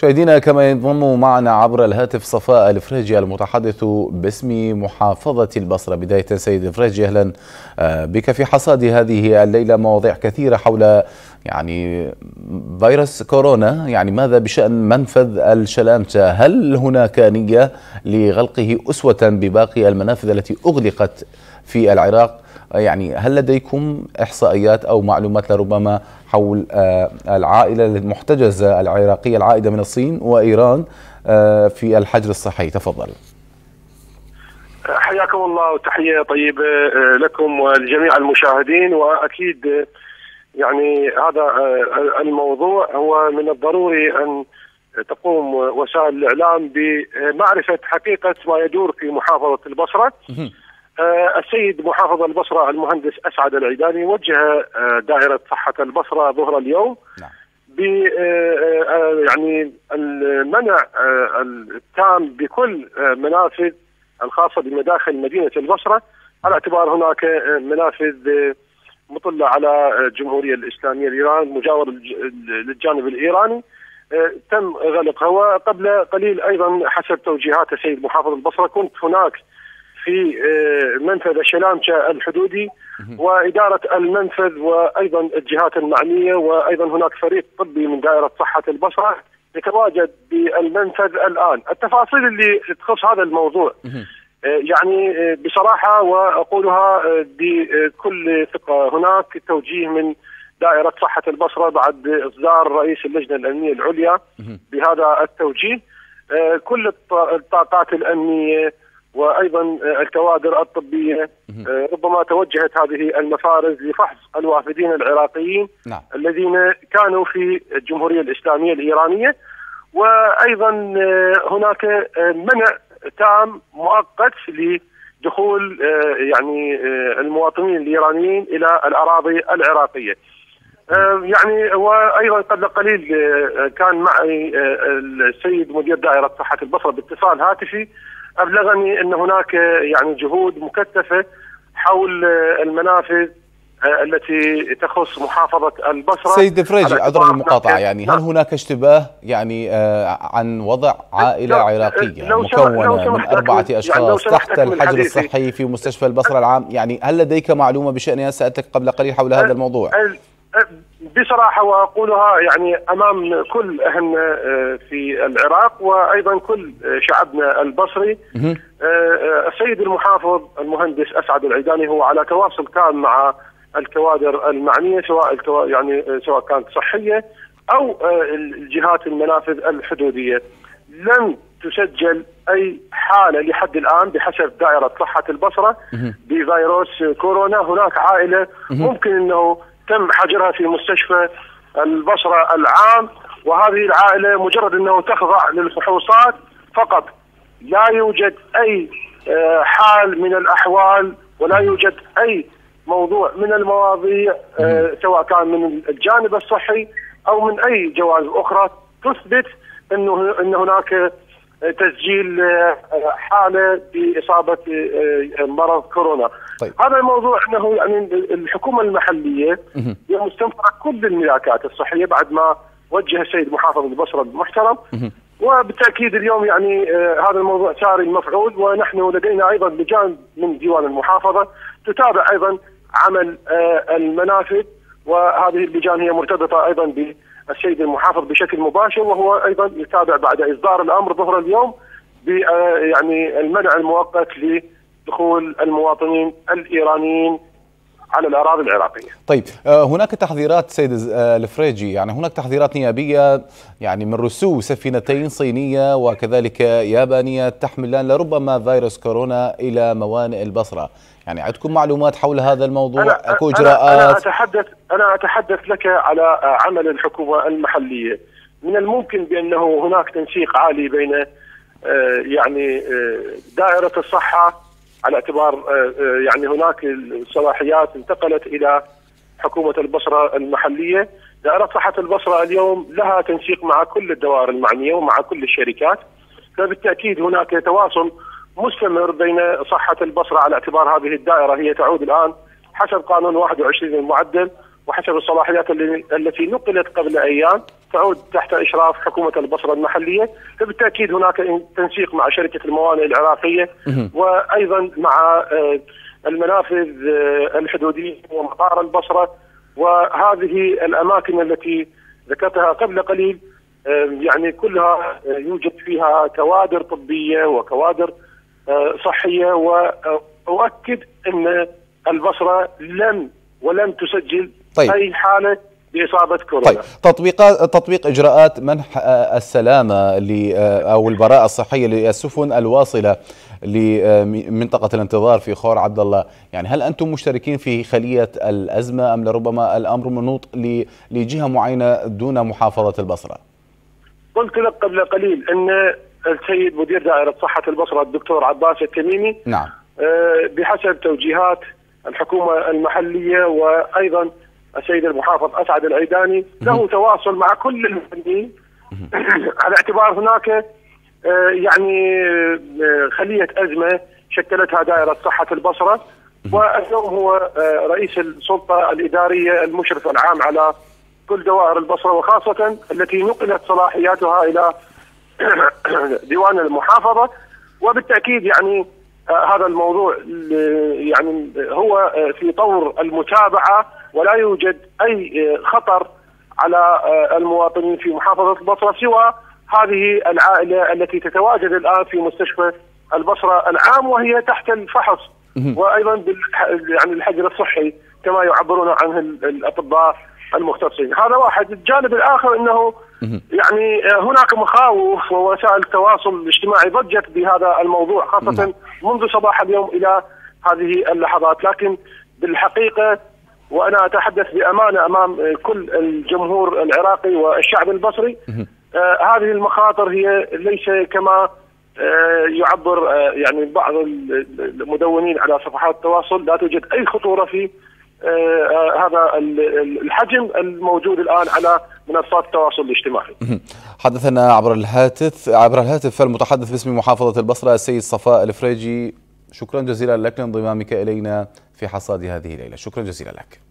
مشاهدينا كما ينضم معنا عبر الهاتف صفاء الفريجي المتحدث باسم محافظة البصرة. بداية سيد الفريجي أهلا بك في حصاد هذه الليلة مواضيع كثيرة حول يعني فيروس كورونا يعني ماذا بشأن منفذ الشلامتة هل هناك نية لغلقه أسوة بباقي المنافذ التي أغلقت في العراق؟ يعني هل لديكم إحصائيات أو معلومات لربما حول العائلة المحتجزة العراقية العائدة من الصين وإيران في الحجر الصحي؟ تفضل. حياكم الله وتحية طيبة لكم ولجميع المشاهدين وأكيد يعني هذا الموضوع هو من الضروري أن تقوم وسائل الإعلام بمعرفة حقيقة ما يدور في محافظة البصرة. السيد محافظ البصرة المهندس أسعد العيداني وجه دائرة صحة البصرة ظهر اليوم نعم. ب يعني المنع التام بكل منافذ الخاصة بمداخل مدينة البصرة. على اعتبار هناك منافذ مطلة على الجمهورية الإسلامية لإيران مجاور للجانب الإيراني. تم غلقها وقبل قليل أيضا حسب توجيهات السيد محافظ البصرة كنت هناك في منفذ الشلامشة الحدودي وإدارة المنفذ وأيضا الجهات المعنية وأيضا هناك فريق طبي من دائرة صحة البصرة يتواجد بالمنفذ الآن. التفاصيل اللي تخص هذا الموضوع. يعني بصراحة وأقولها بكل ثقة. هناك توجيه من دائرة صحة البصرة بعد إصدار رئيس اللجنة الأمنية العليا بهذا التوجيه. كل الطاقات الأمنية وأيضا الكوادر الطبية ربما توجهت هذه المفارز لفحص الوافدين العراقيين نعم. الذين كانوا في الجمهورية الإسلامية الإيرانية. وأيضا هناك منع تام مؤقت لدخول يعني المواطنين الإيرانيين إلى الأراضي العراقية. يعني وأيضا قبل قليل كان معي السيد مدير دائرة صحة البصرة باتصال هاتفي أبلغني أن هناك يعني جهود مكثفة حول المنافذ التي تخص محافظة البصرة. سيد فريجي عذرا المقاطعة. يعني هل هناك اشتباه يعني عن وضع عائلة لو عراقية مكونة من أربعة أشخاص يعني تحت الحجر الصحي في مستشفى البصرة العام. يعني هل لديك معلومة بشأنها سألتك قبل قليل حول هذا الموضوع؟ بصراحة وأقولها يعني أمام كل أهلنا في العراق وأيضا كل شعبنا البصري. السيد المحافظ المهندس أسعد العيداني هو على تواصل كان مع الكوادر المعنية سواء الكوا يعني سواء كانت صحية أو الجهات المنافذ الحدودية. لم تسجل أي حالة لحد الآن بحسب دائرة صحة البصرة بفيروس كورونا. هناك عائلة ممكن أنه تم حجرها في مستشفى البصرة العام وهذه العائلة مجرد أنه تخضع للفحوصات فقط. لا يوجد أي حال من الأحوال ولا يوجد أي موضوع من المواضيع سواء كان من الجانب الصحي أو من أي جوانب أخرى تثبت أنه أن هناك تسجيل حالة بإصابة مرض كورونا. طيب. هذا الموضوع إنه يعني الحكومة المحلية هي مستنفره كل الملاكات الصحية بعد ما وجه السيد محافظ البصرة المحترم وبالتأكيد اليوم يعني هذا الموضوع ساري مفعول ونحن لدينا أيضا لجان من ديوان المحافظة تتابع أيضا عمل المنافذ وهذه اللجان هي مرتبطة أيضا ب السيد المحافظ بشكل مباشر وهو أيضا يتابع بعد إصدار الأمر ظهر اليوم ب يعني المنع المؤقت لدخول المواطنين الإيرانيين على الأراضي العراقية. طيب هناك تحذيرات سيد الفريجي يعني هناك تحذيرات نيابية يعني من رسو سفينتين صينية وكذلك يابانية تحملان لربما فيروس كورونا إلى موانئ البصرة. يعني عندكم معلومات حول هذا الموضوع؟ أنا أكو إجراءات؟ أنا اتحدث أنا أتحدث لك على عمل الحكومة المحلية. من الممكن بأنه هناك تنسيق عالي بين يعني دائرة الصحة على اعتبار يعني هناك الصلاحيات انتقلت إلى حكومة البصرة المحلية. دائرة صحة البصرة اليوم لها تنسيق مع كل الدوائر المعنية ومع كل الشركات. فبالتأكيد هناك تواصل مستمر بين صحة البصرة على اعتبار هذه الدائرة هي تعود الآن حسب قانون 21 المعدل وحسب الصلاحيات التي نقلت قبل أيام تعود تحت إشراف حكومة البصرة المحلية، فبالتأكيد هناك تنسيق مع شركة الموانئ العراقية وأيضا مع آه، المنافذ آه، الحدودية ومطار البصرة. وهذه الأماكن التي ذكرتها قبل قليل يعني كلها يوجد فيها كوادر طبية وكوادر صحية وأؤكد إن البصرة لم ولم تسجل طيب. أي حالة بإصابة كورونا. طيب تطبيقات تطبيق إجراءات منح السلامه أو البراءة الصحية للسفن الواصلة لمنطقة الانتظار في خور عبد الله، يعني هل أنتم مشتركين في خلية الأزمة أم لربما الأمر منوط لجهة معينة دون محافظة البصرة؟ قلت لك قبل قليل إن السيد مدير دائرة صحة البصرة الدكتور عباس التميمي نعم. آه، بحسب توجيهات الحكومة المحلية وأيضا السيد المحافظ أسعد العيداني له تواصل مع كل المحليين على اعتبار هناك آه، يعني آه، خلية أزمة شكلتها دائرة صحة البصرة واليوم هو رئيس السلطة الإدارية المشرف العام على كل دوائر البصرة وخاصة التي نقلت صلاحياتها إلى ديوان المحافظة وبالتأكيد يعني آه، هذا الموضوع يعني هو آه، في طور المتابعة ولا يوجد أي آه، خطر على المواطنين في محافظة البصرة سوى هذه العائلة التي تتواجد الآن في مستشفى البصرة العام وهي تحت الفحص. وأيضا يعني الحجر الصحي كما يعبرون عنه الأطباء. المختصين. هذا واحد. الجانب الآخر إنه يعني هناك مخاوف ووسائل التواصل الاجتماعي ضجت بهذا الموضوع خاصة نعم. منذ صباح اليوم إلى هذه اللحظات. لكن بالحقيقة وأنا أتحدث بأمانة أمام كل الجمهور العراقي والشعب البصري آه هذه المخاطر هي ليس كما آه يعبر آه يعني بعض المدونين على صفحات التواصل. لا توجد أي خطورة في آه هذا الحجم الموجود الآن على منصات التواصل الاجتماعي. حدثنا عبر الهاتف عبر الهاتف المتحدث باسم محافظة البصرة السيد صفاء الفريجي شكرا جزيلا لك لانضمامك إلينا في حصاد هذه الليلة، شكرا جزيلا لك.